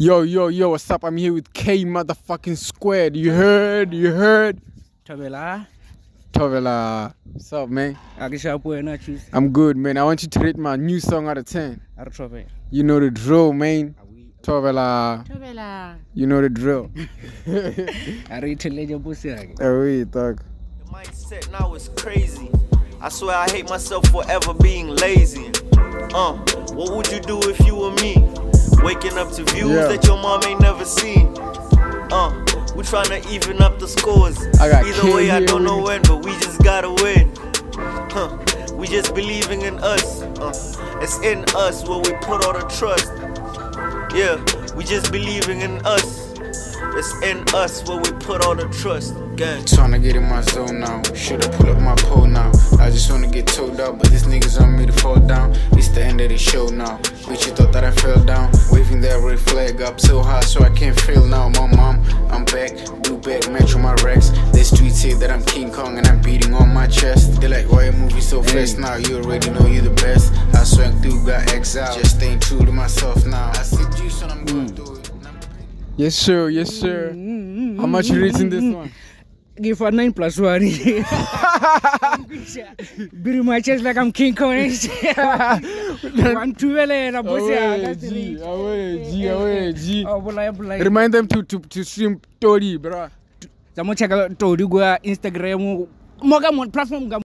Yo, yo, yo, what's up? I'm here with K motherfucking squared. You heard? You heard? Thobela. Tovela. What's up, man? A ke shapo wena choose. I'm good, man. I want you to rate my new song out of 10. A re thobela. You know the drill, man. Tovela. Thobela. You know the drill. A re itheleje bosi ake. oh, wait, dog. The mindset now is crazy. I swear I hate myself for ever being lazy. Uh, what would you do if you were me? Waking up to views Yeah. that your mom ain't never seen. Uh, we tryna even up the scores. Either way, I don't know when, but we just gotta win. Huh, we just believing in us. Uh, it's in us where we put all the trust. Yeah, we just believing in us. It's in us where we put all the trust. Gang. Tryna get in my zone now. Shoulda pull up my pole now. I just wanna get told out, but these niggas on me to fall down. It's the end show now. Bitch, you thought that I fell down. Waving that red flag up so high so I can't feel now. My mom, I'm back. Blue back, match on my racks. They streets say that I'm King Kong and I'm beating on my chest. They like, why you moving so fast now? You already know you the best. I swag through, got exiled. Just staying true to myself now. I see juice and I'm going through mm. it. Yes, sir. Yes, sir. Mm, mm, How much you rating this one? Give her 9 plus 1. Biri my chest like I'm King Kong. Oh, remind them to, to, to stream todi bra zamocheka tori kwa instagram. Moka platform